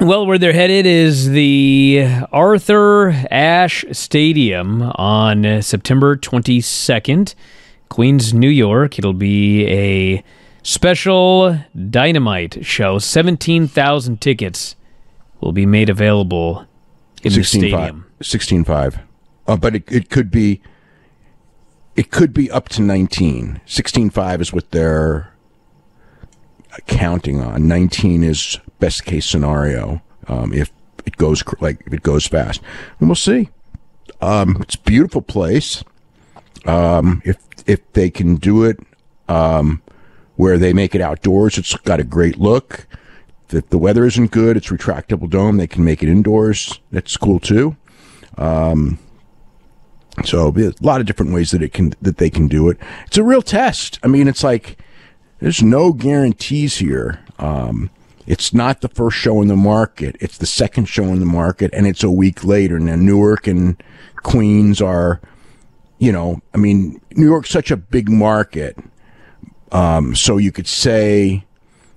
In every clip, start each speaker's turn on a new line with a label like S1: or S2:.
S1: Well, where they're headed is the Arthur Ashe Stadium on September 22nd, Queens, New York. It'll be a special dynamite show. 17,000 tickets will be made available in the stadium.
S2: 16 5. Uh, but it, it could be it could be up to 19. 16 5 is what they're counting on. 19 is best case scenario um, if it goes like if it goes fast. And we'll see. Um, it's a beautiful place. Um, if if they can do it um, where they make it outdoors, it's got a great look. If the weather isn't good, it's retractable dome. They can make it indoors. That's cool too. Um, so a lot of different ways that it can that they can do it. It's a real test. I mean, it's like there's no guarantees here. Um, it's not the first show in the market. It's the second show in the market, and it's a week later. Now Newark and Queens are, you know, I mean, New York's such a big market. Um, so you could say,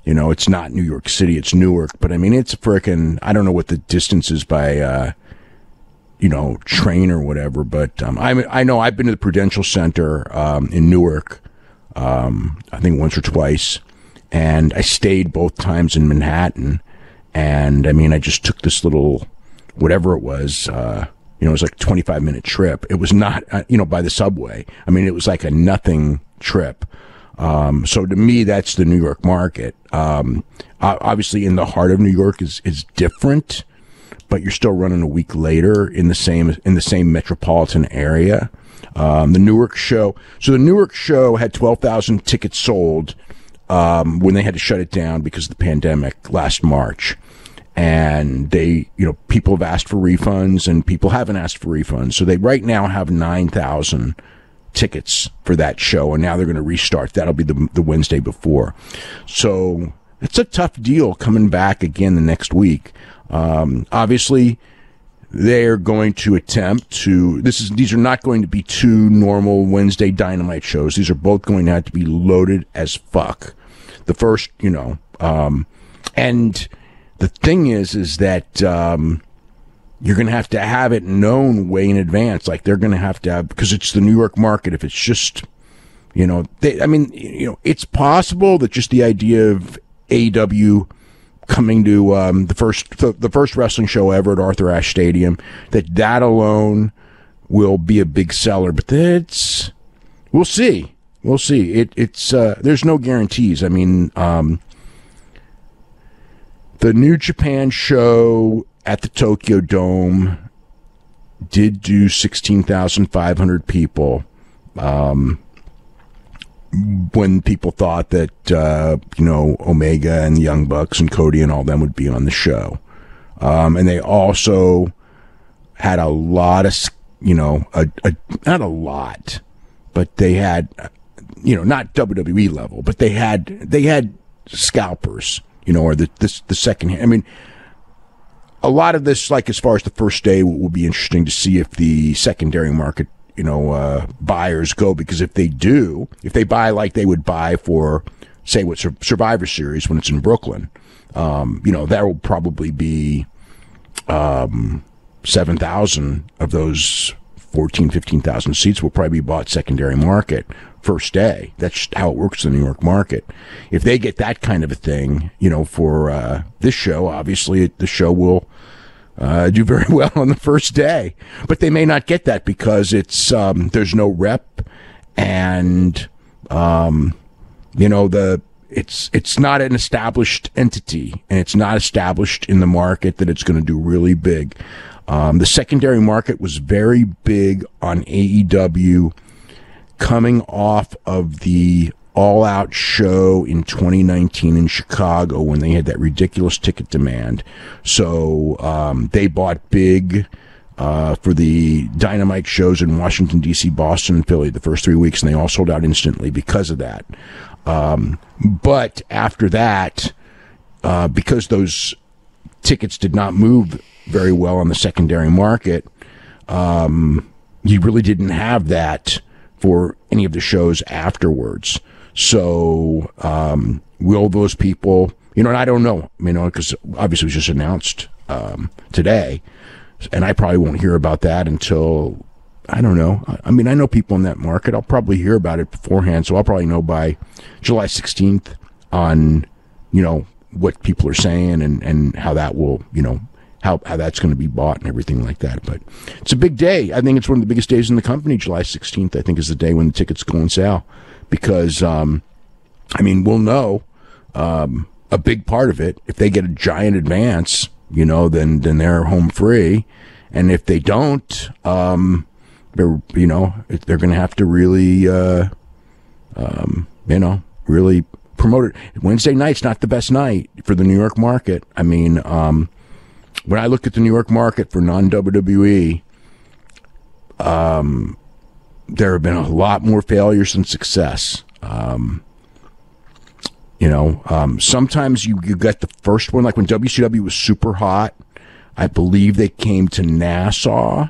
S2: you know, it's not New York City, it's Newark, but I mean, it's a frickin' I don't know what the distance is by, uh, you know, train or whatever, but um, I I know I've been to the Prudential Center um, in Newark, um, I think once or twice, and I stayed both times in Manhattan, and I mean, I just took this little whatever it was. Uh, you know, it was like a 25 minute trip. It was not, uh, you know, by the subway. I mean, it was like a nothing trip. Um, so to me, that's the New York market. Um, obviously, in the heart of New York is is different, but you're still running a week later in the same in the same metropolitan area. Um, the Newark show. So the Newark show had 12,000 tickets sold um, when they had to shut it down because of the pandemic last March. And they, you know, people have asked for refunds and people haven't asked for refunds. So they right now have 9,000 tickets for that show. And now they're going to restart. That'll be the, the Wednesday before. So it's a tough deal coming back again the next week. Um, obviously, they're going to attempt to this is these are not going to be two normal Wednesday dynamite shows. These are both going to have to be loaded as fuck. The first, you know, um, and the thing is, is that um, you're going to have to have it known way in advance. Like they're going to have to have because it's the New York market. If it's just, you know, they, I mean, you know, it's possible that just the idea of AEW coming to um, the first the, the first wrestling show ever at Arthur Ashe Stadium that that alone will be a big seller. But that's we'll see. We'll see. It it's uh, there's no guarantees. I mean, um, the New Japan show at the Tokyo Dome did do sixteen thousand five hundred people. Um, when people thought that uh, you know Omega and Young Bucks and Cody and all them would be on the show, um, and they also had a lot of you know a, a not a lot, but they had you know not WWE level, but they had they had scalpers, you know, or the this the second. I mean, a lot of this, like as far as the first day, will be interesting to see if the secondary market you know uh, buyers go because if they do, if they buy like they would buy for say what Survivor Series when it's in Brooklyn, um, you know that will probably be um, seven thousand of those 14, 15,000 seats will probably be bought secondary market first day. That's how it works in the New York market. If they get that kind of a thing, you know, for uh, this show, obviously the show will uh, do very well on the first day. But they may not get that because it's um, there's no rep, and um, you know the it's it's not an established entity, and it's not established in the market that it's going to do really big. Um, the secondary market was very big on AEW coming off of the all out show in 2019 in Chicago when they had that ridiculous ticket demand. So um, they bought big. Uh, for the dynamite shows in Washington D.C., Boston, and Philly, the first three weeks, and they all sold out instantly because of that. Um, but after that, uh, because those tickets did not move very well on the secondary market, um, you really didn't have that for any of the shows afterwards. So, um, will those people You know, and I don't know, you know, because obviously it was just announced um, today, and I probably won't hear about that until I don't know. I, I mean, I know people in that market. I'll probably hear about it beforehand, so I'll probably know by July 16th on, you know, what people are saying and and how that will, you know, how, how that's going to be bought and everything like that. But it's a big day. I think it's one of the biggest days in the company. July 16th, I think, is the day when the tickets go on sale because, um, I mean, we'll know um, a big part of it. If they get a giant advance, you know, then then they're home free, and if they don't, um, they're you know they're going to have to really, uh, um, you know, really promote it. Wednesday night's not the best night for the New York market. I mean, um, when I look at the New York market for non WWE, um, there have been a lot more failures than success. Um, you know, um, sometimes you, you get the first one, like when WCW was super hot. I believe they came to Nassau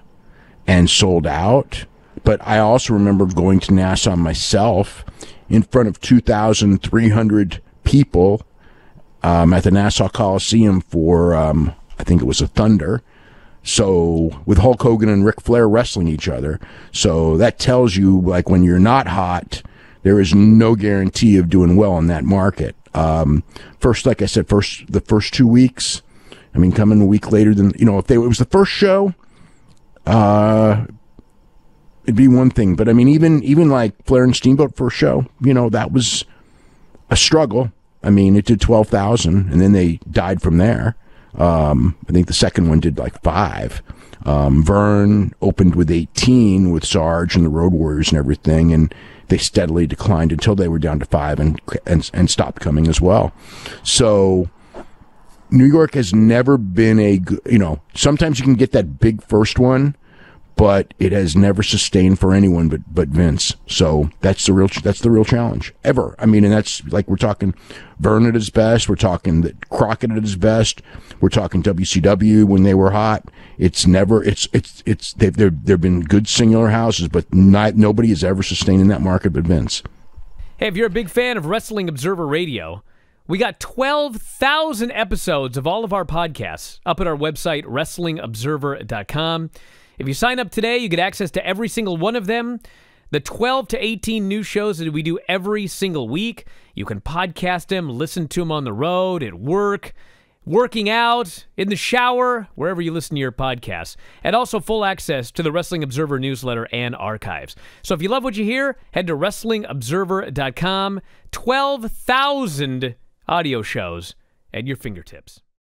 S2: and sold out. But I also remember going to Nassau myself in front of 2,300 people um, at the Nassau Coliseum for, um, I think it was a Thunder. So with Hulk Hogan and Ric Flair wrestling each other. So that tells you, like, when you're not hot, there is no guarantee of doing well in that market. Um, first, like I said, first the first two weeks. I mean, coming a week later than you know, if they it was the first show, uh, it'd be one thing. But I mean, even even like Flair and Steamboat first show, you know, that was a struggle. I mean, it did twelve thousand, and then they died from there. Um, I think the second one did like five. Um, Verne opened with 18 with Sarge and the Road Warriors and everything, and they steadily declined until they were down to five and and, and stopped coming as well. So New York has never been a you know sometimes you can get that big first one but it has never sustained for anyone but but Vince. So that's the real that's the real challenge ever. I mean, and that's like we're talking Verne at his best. We're talking that Crockett at his best. We're talking WCW when they were hot. It's never it's it's it's they've there there've been good singular houses, but not nobody has ever sustained in that market but Vince.
S1: Hey, if you're a big fan of Wrestling Observer Radio. We got 12,000 episodes of all of our podcasts up at our website, WrestlingObserver.com. If you sign up today, you get access to every single one of them. The 12 to 18 new shows that we do every single week. You can podcast them, listen to them on the road, at work, working out, in the shower, wherever you listen to your podcasts. And also full access to the Wrestling Observer newsletter and archives. So if you love what you hear, head to WrestlingObserver.com. 12,000 audio shows at your fingertips.